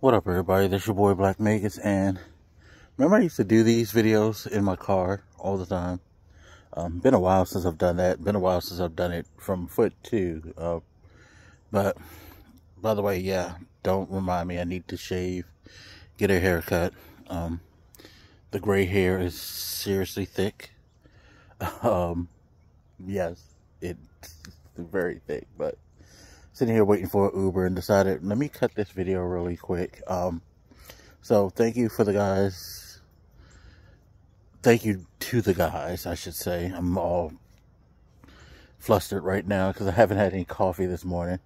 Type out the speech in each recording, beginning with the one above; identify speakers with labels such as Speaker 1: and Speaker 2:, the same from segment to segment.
Speaker 1: What up, everybody? This your boy Blak Magus, and remember I used to do these videos in my car all the time. Um, been a while since I've done that. Been a while since I've done it from foot too. Uh, but by the way, yeah, don't remind me. I need to shave, get a haircut. Um, the gray hair is seriously thick. Um, yes, it's very thick, but sitting here waiting for an Uber and decided, let me cut this video really quick. Um, so thank you for the guys. Thank you to the guys, I should say. I'm all flustered right now because I haven't had any coffee this morning.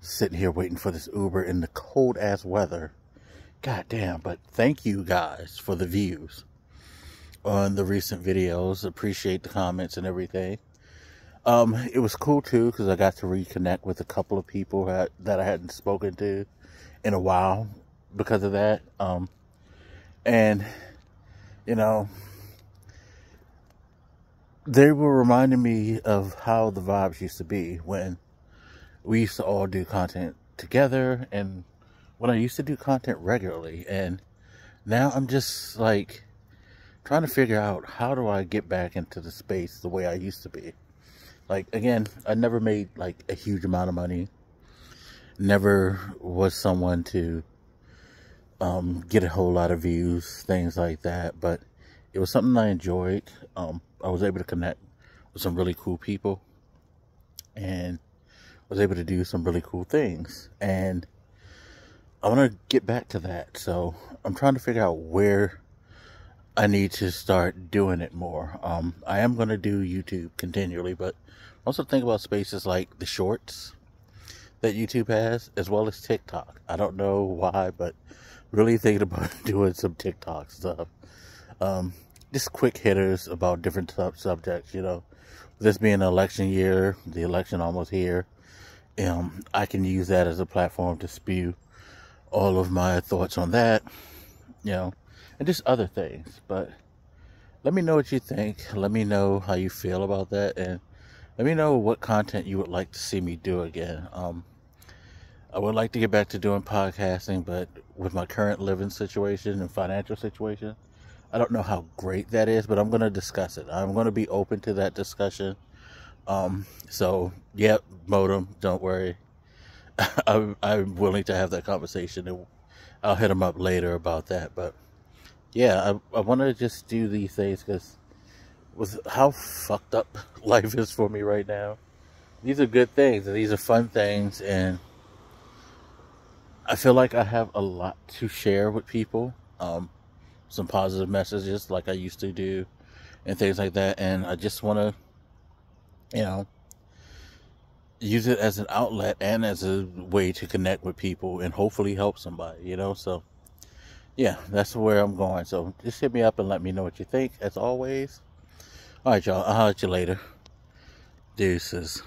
Speaker 1: Sitting here waiting for this Uber in the cold ass weather. God damn, but thank you guys for the views on the recent videos. Appreciate the comments and everything. Um, it was cool too because I got to reconnect with a couple of people that, I hadn't spoken to in a while because of that. Um, and you know, they were reminding me of how the vibes used to be when we used to all do content together and when I used to do content regularly. And now I'm just like trying to figure out how do I get back into the space the way I used to be. Like, again, I never made, like, a huge amount of money. Never was someone to um, get a whole lot of views, things like that. But it was something I enjoyed. Um, I was able to connect with some really cool people. And was able to do some really cool things. And I want to get back to that. So I'm trying to figure out where I need to start doing it more. Um, I am going to do YouTube continually, but also think about spaces like the shorts that YouTube has, as well as TikTok. I don't know why, but really thinking about doing some TikTok stuff. Um, just quick hitters about different sub- subjects, you know. This being an election year, the election almost here, um, I can use that as a platform to spew all of my thoughts on that, you know and just other things. But let me know what you think. Let me know how you feel about that, and let me know what content you would like to see me do again. Um, I would like to get back to doing podcasting, but with my current living situation and financial situation, I don't know how great that is, but I'm going to discuss it. I'm going to be open to that discussion. Um, so, yep, modem, don't worry. I'm, I'm willing to have that conversation, and I'll hit them up later about that. But yeah, I, I want to just do these things because with how fucked up life is for me right now, these are good things and these are fun things, and I feel like I have a lot to share with people. Um, some positive messages like I used to do, and things like that, and I just want to, you know, use it as an outlet and as a way to connect with people and hopefully help somebody, you know, so yeah, that's where I'm going. So just hit me up and let me know what you think, as always. All right, y'all. I'll at you later. Deuces.